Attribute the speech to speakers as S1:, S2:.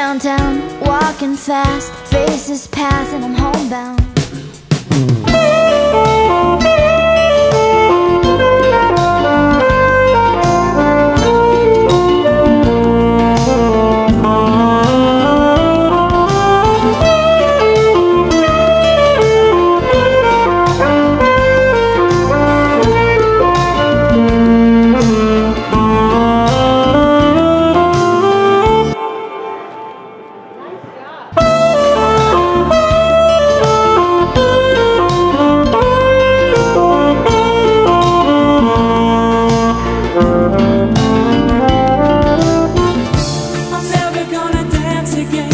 S1: downtown, walking fast Faces pass and I'm homebound again.